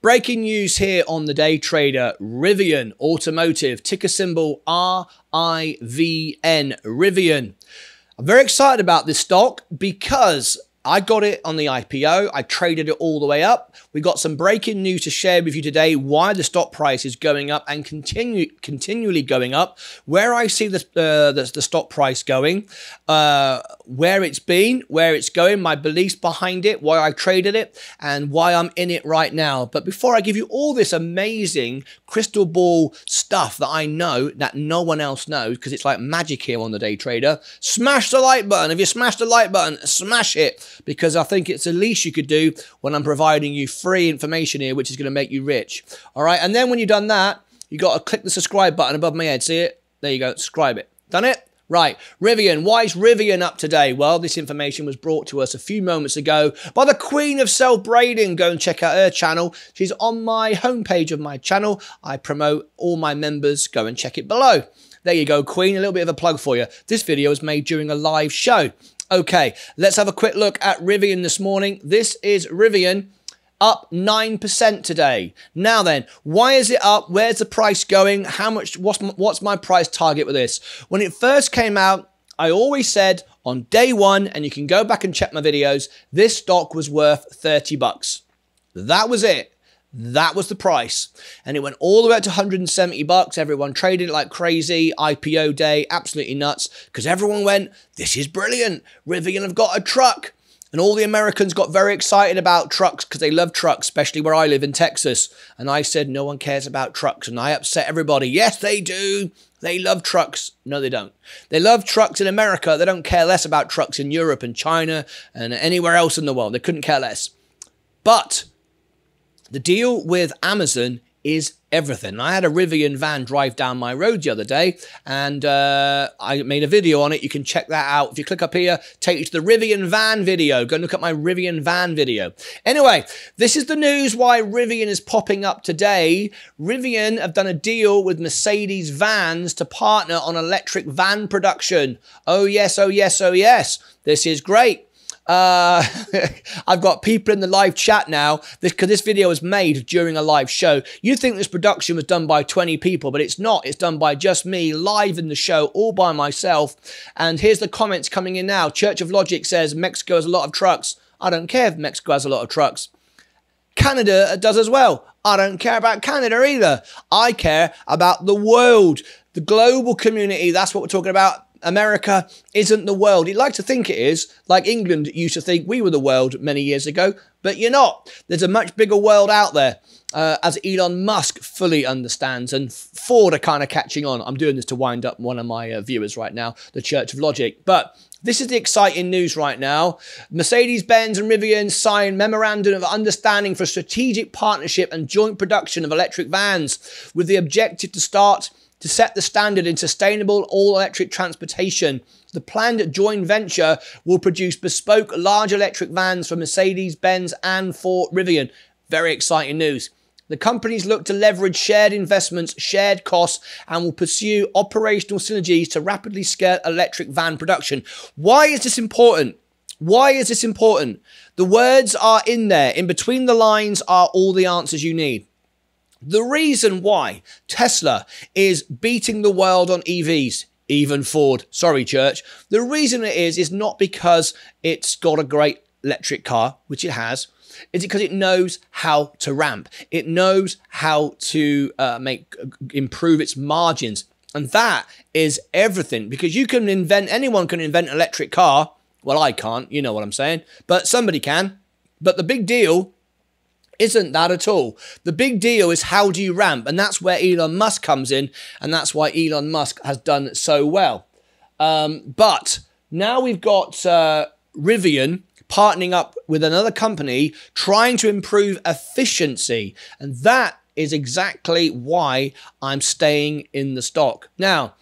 Breaking news here on the day trader Rivian Automotive, ticker symbol R I V N, Rivian. I'm very excited about this stock because I got it on the IPO. I traded it all the way up. We got some breaking news to share with you today why the stock price is going up and continue continually going up, where I see the, uh, the, the, stock price going, uh, where it's been, where it's going, my beliefs behind it, why I traded it, and why I'm in it right now. But before I give you all this amazing crystal ball stuff that I know that no one else knows, because it's like magic here on the day trader, smash the like button. If you smash the like button, smash it because I think it's the least you could do when I'm providing you free information here, which is going to make you rich. All right. And then when you've done that, you got to click the subscribe button above my head. See it? There you go. Subscribe it. Done it? Right, Rivian. Why is Rivian up today? Well, this information was brought to us a few moments ago by the Queen of Self Braiding. Go and check out her channel. She's on my homepage of my channel. I promote all my members. Go and check it below. There you go, Queen. A little bit of a plug for you. This video was made during a live show. Okay, let's have a quick look at Rivian this morning. This is Rivian up 9% today. Now then, why is it up? Where's the price going? How much, what's what's my price target with this? When it first came out, I always said on day one, and you can go back and check my videos, this stock was worth 30 bucks. That was it. That was the price. And it went all the way up to 170 bucks. Everyone traded it like crazy. IPO day, absolutely nuts. Because everyone went, this is brilliant. Rivian have got a truck. And all the Americans got very excited about trucks because they love trucks, especially where I live in Texas. And I said, no one cares about trucks. And I upset everybody. Yes, they do. They love trucks. No, they don't. They love trucks in America. They don't care less about trucks in Europe and China and anywhere else in the world. They couldn't care less. But the deal with Amazon is everything. I had a Rivian van drive down my road the other day and uh, I made a video on it. You can check that out. If you click up here, take you to the Rivian van video. Go and look at my Rivian van video. Anyway, this is the news why Rivian is popping up today. Rivian have done a deal with Mercedes vans to partner on electric van production. Oh yes, oh yes, oh yes. This is great. Uh, I've got people in the live chat now This because this, this video was made during a live show. You think this production was done by 20 people, but it's not. It's done by just me live in the show, all by myself. And here's the comments coming in now. Church of Logic says Mexico has a lot of trucks. I don't care if Mexico has a lot of trucks. Canada does as well. I don't care about Canada either. I care about the world, the global community. That's what we're talking about. America isn't the world. You'd like to think it is, like England used to think we were the world many years ago, but you're not. There's a much bigger world out there, uh, as Elon Musk fully understands, and Ford are kind of catching on. I'm doing this to wind up one of my uh, viewers right now, the Church of Logic. But this is the exciting news right now. Mercedes-Benz and Rivian signed memorandum of understanding for strategic partnership and joint production of electric vans with the objective to start to set the standard in sustainable all electric transportation. The planned joint venture will produce bespoke large electric vans for Mercedes Benz and for Rivian. Very exciting news. The companies look to leverage shared investments, shared costs, and will pursue operational synergies to rapidly scale electric van production. Why is this important? Why is this important? The words are in there. In between the lines are all the answers you need. The reason why Tesla is beating the world on EVs, even Ford, sorry, church, the reason it is, is not because it's got a great electric car, which it has, is because it knows how to ramp. It knows how to uh, make improve its margins. And that is everything because you can invent, anyone can invent an electric car. Well, I can't, you know what I'm saying, but somebody can. But the big deal isn't that at all. The big deal is how do you ramp? And that's where Elon Musk comes in. And that's why Elon Musk has done so well. Um, but now we've got uh, Rivian partnering up with another company trying to improve efficiency. And that is exactly why I'm staying in the stock. Now,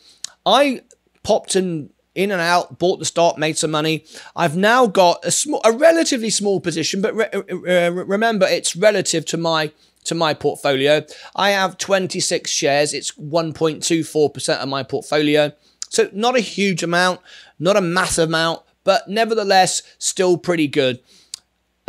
I popped in in and out, bought the stock, made some money. I've now got a small, a relatively small position, but re uh, remember it's relative to my to my portfolio. I have 26 shares. It's 1.24% of my portfolio. So not a huge amount, not a massive amount, but nevertheless still pretty good.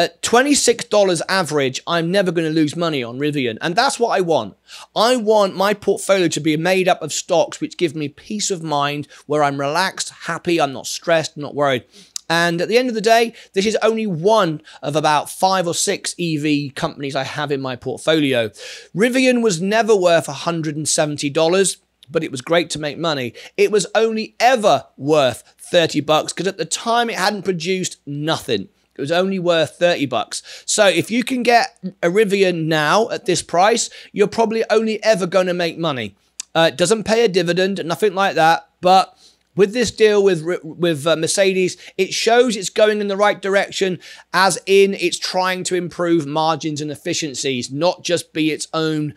At $26 average, I'm never going to lose money on Rivian. And that's what I want. I want my portfolio to be made up of stocks which give me peace of mind, where I'm relaxed, happy, I'm not stressed, not worried. And at the end of the day, this is only one of about five or six EV companies I have in my portfolio. Rivian was never worth $170 but it was great to make money. It was only ever worth 30 bucks because at the time it hadn't produced nothing. It was only worth 30 bucks. So if you can get a Rivian now at this price, you're probably only ever going to make money. Uh, it doesn't pay a dividend, nothing like that, but with this deal with with uh, Mercedes, it shows it's going in the right direction, as in it's trying to improve margins and efficiencies, not just be its own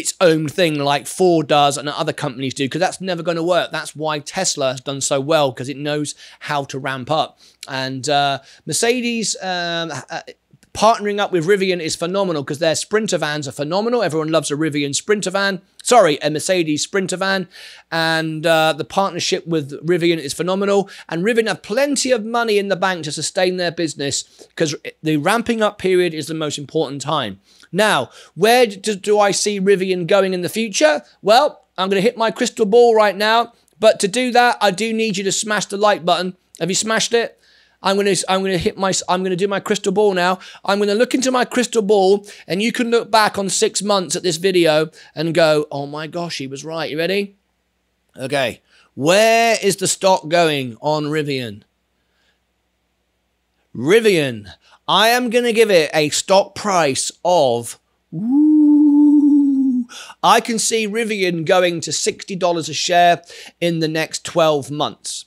its own thing like Ford does and other companies do, because that's never going to work. That's why Tesla has done so well because it knows how to ramp up. And uh, Mercedes. Um, uh, partnering up with Rivian is phenomenal because their Sprinter vans are phenomenal. Everyone loves a Rivian Sprinter van. Sorry, a Mercedes Sprinter van. And uh, the partnership with Rivian is phenomenal. And Rivian have plenty of money in the bank to sustain their business because the ramping up period is the most important time. Now, where do, do I see Rivian going in the future? Well, I'm going to hit my crystal ball right now. But to do that, I do need you to smash the like button. Have you smashed it? I'm going to I'm going to hit my I'm going to do my crystal ball now. I'm going to look into my crystal ball and you can look back on 6 months at this video and go, "Oh my gosh, he was right." You ready? Okay. Where is the stock going on Rivian? Rivian I am going to give it a stock price of. I can see Rivian going to $60 a share in the next 12 months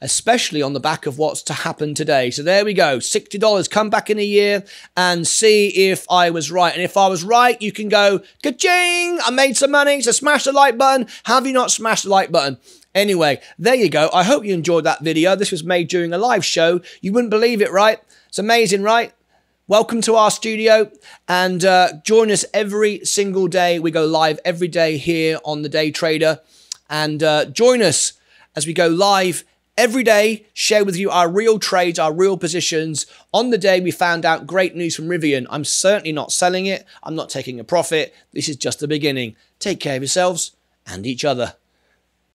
especially on the back of what's to happen today. So there we go, $60. Come back in a year and see if I was right. And if I was right, you can go, ka-ching, I made some money, so smash the like button. Have you not smashed the like button? Anyway, there you go. I hope you enjoyed that video. This was made during a live show. You wouldn't believe it, right? It's amazing, right? Welcome to our studio and uh, join us every single day. We go live every day here on the Day Trader. And uh, join us as we go live every day, share with you our real trades, our real positions. On the day, we found out great news from Rivian. I'm certainly not selling it, I'm not taking a profit. This is just the beginning. Take care of yourselves and each other.